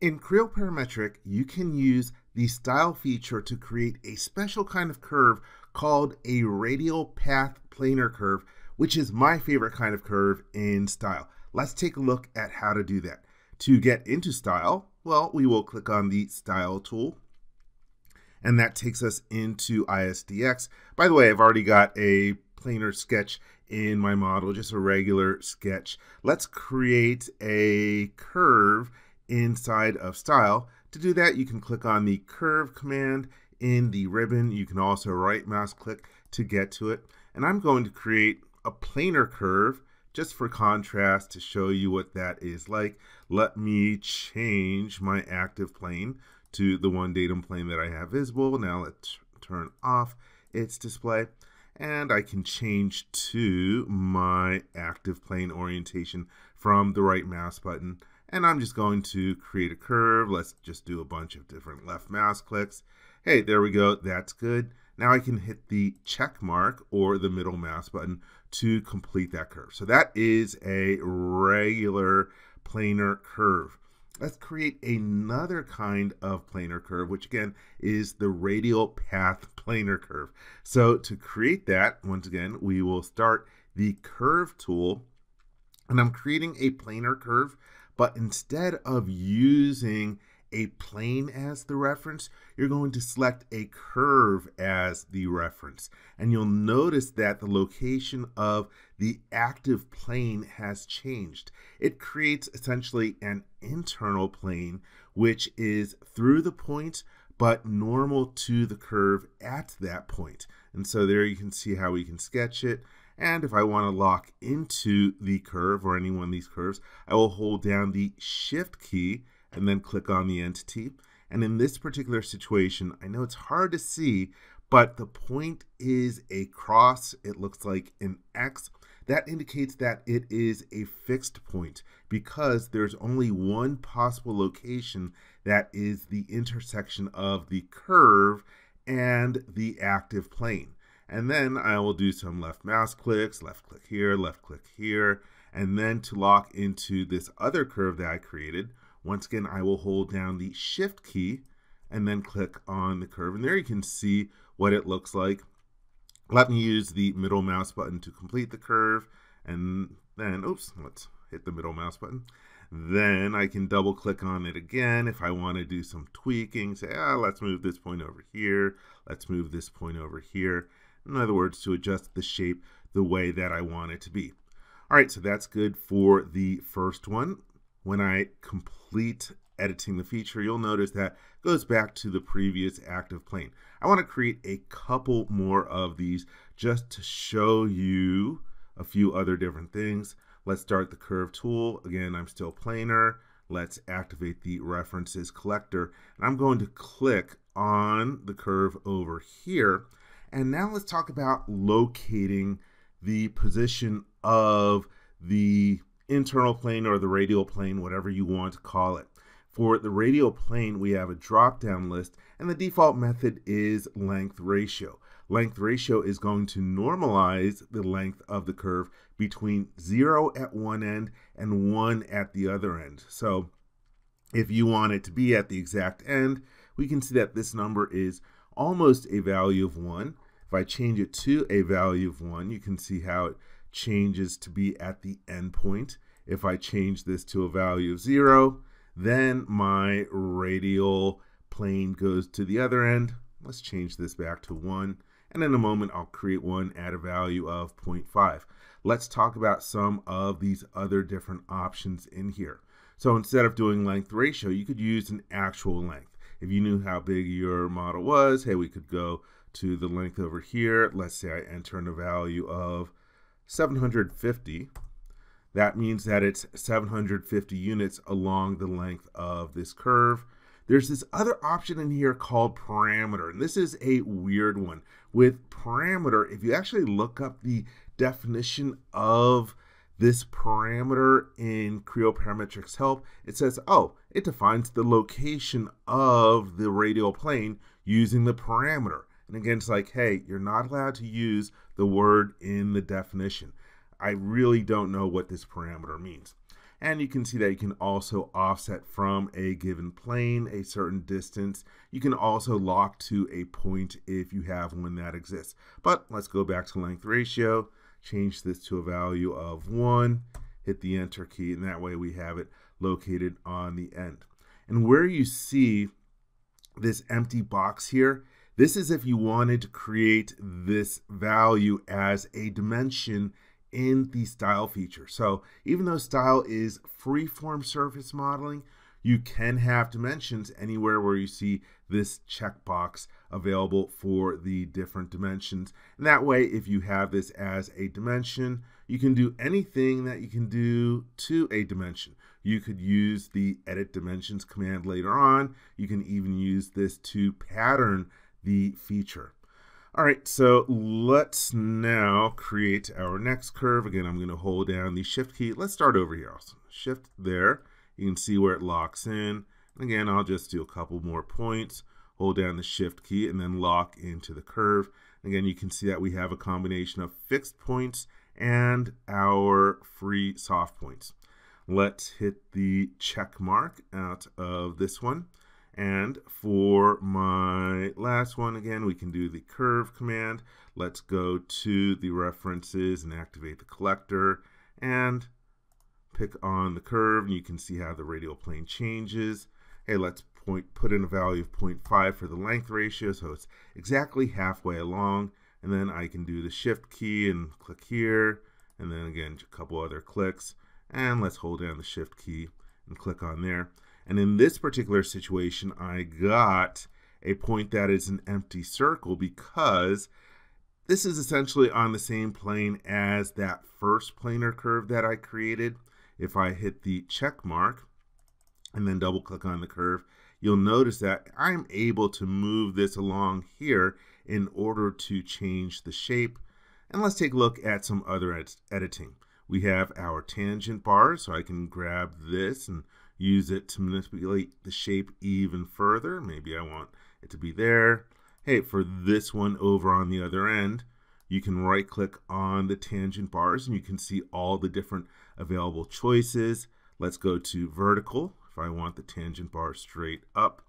In Creo Parametric, you can use the style feature to create a special kind of curve called a radial path planar curve, which is my favorite kind of curve in style. Let's take a look at how to do that. To get into style, well, we will click on the style tool and that takes us into ISDX. By the way, I've already got a planar sketch in my model, just a regular sketch. Let's create a curve inside of style. To do that, you can click on the curve command in the ribbon. You can also right mouse click to get to it. And I'm going to create a planar curve just for contrast to show you what that is like. Let me change my active plane to the one datum plane that I have visible. Now let's turn off its display and I can change to my active plane orientation from the right mouse button and I'm just going to create a curve. Let's just do a bunch of different left mouse clicks. Hey, there we go. That's good. Now I can hit the check mark or the middle mouse button to complete that curve. So that is a regular planar curve. Let's create another kind of planar curve, which again is the radial path planar curve. So to create that, once again, we will start the curve tool and I'm creating a planar curve but instead of using a plane as the reference, you're going to select a curve as the reference. And you'll notice that the location of the active plane has changed. It creates essentially an internal plane, which is through the point, but normal to the curve at that point. And so there you can see how we can sketch it. And if I want to lock into the curve or any one of these curves, I will hold down the shift key and then click on the entity. And in this particular situation, I know it's hard to see, but the point is a cross. It looks like an X. That indicates that it is a fixed point because there's only one possible location that is the intersection of the curve and the active plane. And then I will do some left mouse clicks, left click here, left click here. And then to lock into this other curve that I created, once again, I will hold down the shift key and then click on the curve. And there you can see what it looks like. Let me use the middle mouse button to complete the curve. And then, oops, let's hit the middle mouse button. Then I can double click on it again if I want to do some tweaking. Say, ah, let's move this point over here. Let's move this point over here. In other words, to adjust the shape the way that I want it to be. All right, so that's good for the first one. When I complete editing the feature, you'll notice that goes back to the previous active plane. I want to create a couple more of these just to show you a few other different things. Let's start the curve tool. Again, I'm still planar. Let's activate the references collector. And I'm going to click on the curve over here. And now let's talk about locating the position of the internal plane or the radial plane, whatever you want to call it. For the radial plane, we have a drop down list, and the default method is length ratio. Length ratio is going to normalize the length of the curve between 0 at one end and 1 at the other end. So if you want it to be at the exact end, we can see that this number is almost a value of 1. If I change it to a value of 1, you can see how it changes to be at the endpoint. If I change this to a value of 0, then my radial plane goes to the other end. Let's change this back to 1. And in a moment, I'll create one at a value of 0.5. Let's talk about some of these other different options in here. So instead of doing length ratio, you could use an actual length. If you knew how big your model was, hey, we could go to the length over here. Let's say I enter in a value of 750 that means that it's 750 units along the length of this curve. There's this other option in here called parameter, and this is a weird one. With parameter, if you actually look up the definition of this parameter in Creo Parametrics Help, it says, oh, it defines the location of the radial plane using the parameter. And again, it's like, hey, you're not allowed to use the word in the definition. I really don't know what this parameter means. And you can see that you can also offset from a given plane a certain distance. You can also lock to a point if you have one that exists. But let's go back to length ratio, change this to a value of 1, hit the enter key, and that way we have it located on the end. And where you see this empty box here, this is if you wanted to create this value as a dimension in the style feature. So even though style is freeform surface modeling, you can have dimensions anywhere where you see this checkbox available for the different dimensions. And that way, if you have this as a dimension, you can do anything that you can do to a dimension. You could use the edit dimensions command later on. You can even use this to pattern the feature. All right, so let's now create our next curve. Again, I'm going to hold down the shift key. Let's start over here. Also. Shift there. You can see where it locks in. Again, I'll just do a couple more points. Hold down the shift key and then lock into the curve. Again, you can see that we have a combination of fixed points and our free soft points. Let's hit the check mark out of this one. And for my last one, again, we can do the curve command. Let's go to the references and activate the collector and pick on the curve. And you can see how the radial plane changes. Hey, let's point, put in a value of 0.5 for the length ratio. So it's exactly halfway along. And then I can do the shift key and click here. And then again, a couple other clicks. And let's hold down the shift key and click on there. And in this particular situation, I got a point that is an empty circle because this is essentially on the same plane as that first planar curve that I created. If I hit the check mark and then double click on the curve, you'll notice that I'm able to move this along here in order to change the shape. And let's take a look at some other ed editing. We have our tangent bar, so I can grab this and use it to manipulate the shape even further. Maybe I want it to be there. Hey, for this one over on the other end, you can right click on the tangent bars and you can see all the different available choices. Let's go to vertical if I want the tangent bar straight up.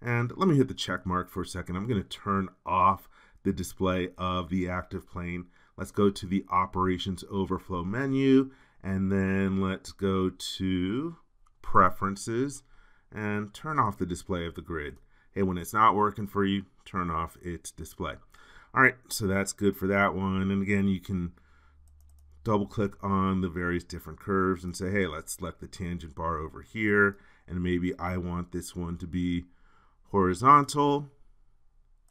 And let me hit the check mark for a second. I'm going to turn off the display of the active plane. Let's go to the operations overflow menu and then let's go to preferences and turn off the display of the grid. Hey, when it's not working for you, turn off its display. All right, so that's good for that one. And again, you can double click on the various different curves and say, hey, let's select the tangent bar over here. And maybe I want this one to be horizontal.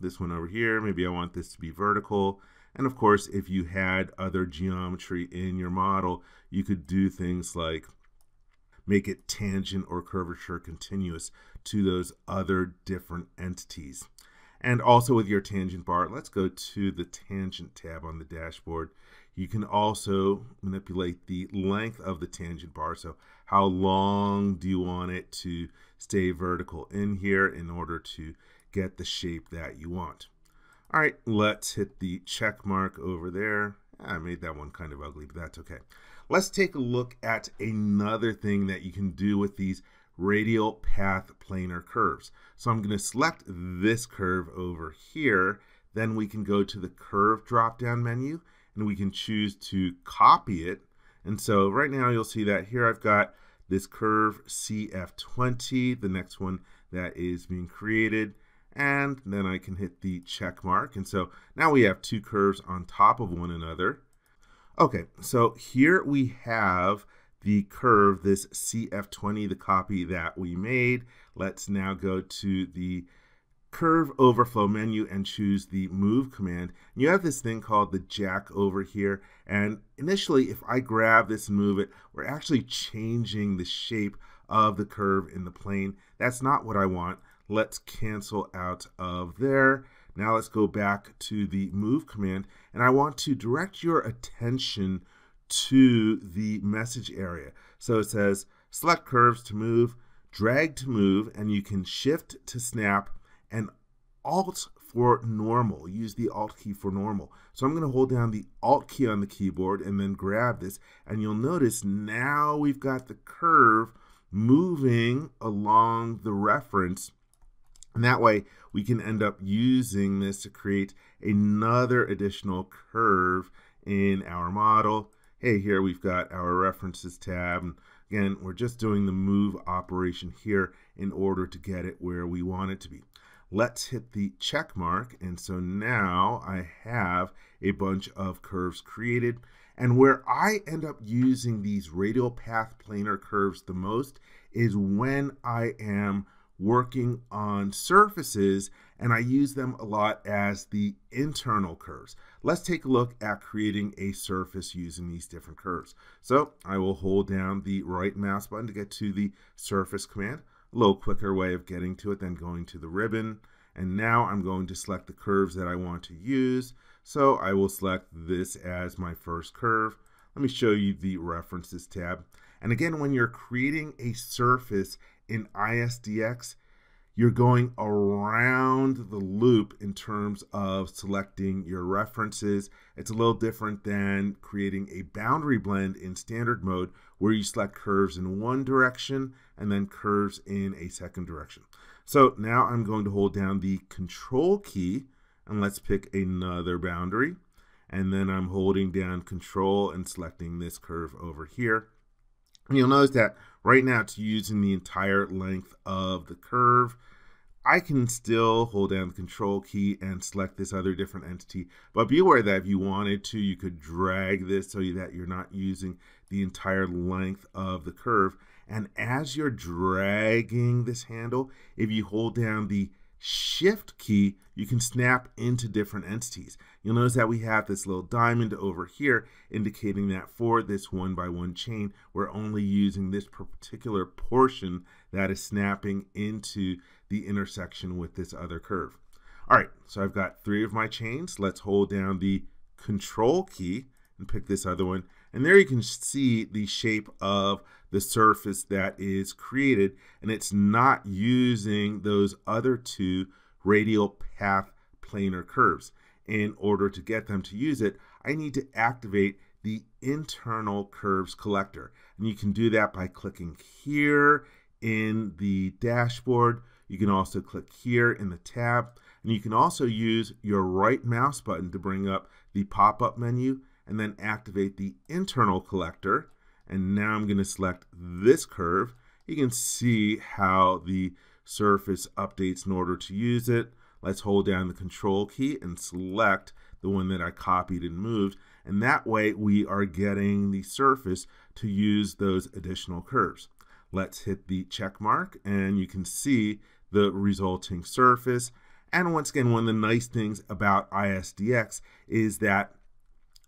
This one over here, maybe I want this to be vertical. And of course, if you had other geometry in your model, you could do things like make it tangent or curvature continuous to those other different entities. And also with your tangent bar, let's go to the tangent tab on the dashboard. You can also manipulate the length of the tangent bar. So how long do you want it to stay vertical in here in order to get the shape that you want. All right, let's hit the check mark over there. Ah, I made that one kind of ugly, but that's okay. Let's take a look at another thing that you can do with these radial path planar curves. So I'm going to select this curve over here. Then we can go to the curve drop down menu and we can choose to copy it. And so right now you'll see that here I've got this curve CF20, the next one that is being created. And then I can hit the check mark. And so now we have two curves on top of one another. Okay, so here we have the curve, this CF20, the copy that we made. Let's now go to the curve overflow menu and choose the move command. You have this thing called the jack over here. And initially, if I grab this and move it, we're actually changing the shape of the curve in the plane. That's not what I want. Let's cancel out of there. Now let's go back to the move command and I want to direct your attention to the message area. So it says select curves to move, drag to move, and you can shift to snap and alt for normal. Use the Alt key for normal. So I'm going to hold down the Alt key on the keyboard and then grab this. And you'll notice now we've got the curve moving along the reference. And that way we can end up using this to create another additional curve in our model. Hey, here we've got our references tab. And again, we're just doing the move operation here in order to get it where we want it to be. Let's hit the check mark. And so now I have a bunch of curves created. And where I end up using these radial path planar curves the most is when I am working on surfaces and I use them a lot as the internal curves. Let's take a look at creating a surface using these different curves. So I will hold down the right mouse button to get to the surface command a little quicker way of getting to it than going to the ribbon. And now I'm going to select the curves that I want to use. So I will select this as my first curve. Let me show you the references tab. And again, when you're creating a surface in ISDX, you're going around the loop in terms of selecting your references. It's a little different than creating a boundary blend in standard mode where you select curves in one direction and then curves in a second direction. So now I'm going to hold down the control key and let's pick another boundary. And then I'm holding down control and selecting this curve over here. You'll notice that right now it's using the entire length of the curve. I can still hold down the control key and select this other different entity, but be aware that if you wanted to, you could drag this so that you're not using the entire length of the curve. And as you're dragging this handle, if you hold down the shift key, you can snap into different entities. You'll notice that we have this little diamond over here indicating that for this one by one chain, we're only using this particular portion that is snapping into the intersection with this other curve. All right, so I've got three of my chains. Let's hold down the control key and pick this other one. And there you can see the shape of the surface that is created. And it's not using those other two radial path planar curves. In order to get them to use it, I need to activate the internal curves collector. And you can do that by clicking here in the dashboard. You can also click here in the tab. And you can also use your right mouse button to bring up the pop-up menu and then activate the internal collector. And now I'm going to select this curve. You can see how the surface updates in order to use it. Let's hold down the control key and select the one that I copied and moved. And that way we are getting the surface to use those additional curves. Let's hit the check mark and you can see the resulting surface. And once again, one of the nice things about ISDX is that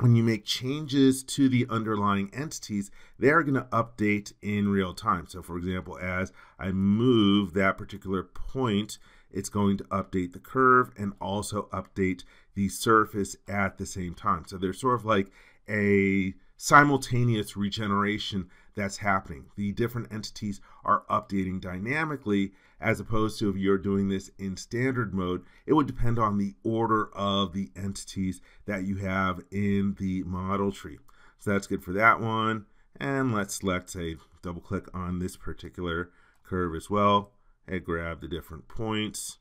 when you make changes to the underlying entities, they're going to update in real time. So for example, as I move that particular point, it's going to update the curve and also update the surface at the same time. So there's sort of like a simultaneous regeneration that's happening. The different entities are updating dynamically as opposed to if you're doing this in standard mode, it would depend on the order of the entities that you have in the model tree. So that's good for that one. And let's select, say, double click on this particular curve as well and grab the different points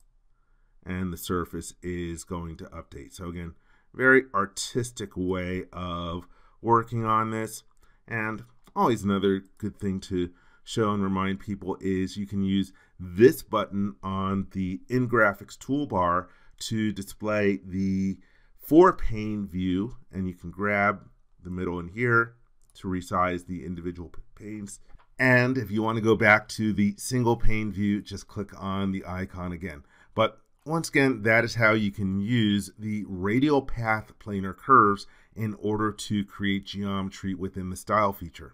and the surface is going to update. So again, very artistic way of working on this. And always another good thing to show and remind people is you can use this button on the InGraphics toolbar to display the four pane view and you can grab the middle in here to resize the individual panes. And if you want to go back to the single pane view, just click on the icon again. But once again, that is how you can use the radial path planar curves in order to create geometry within the style feature.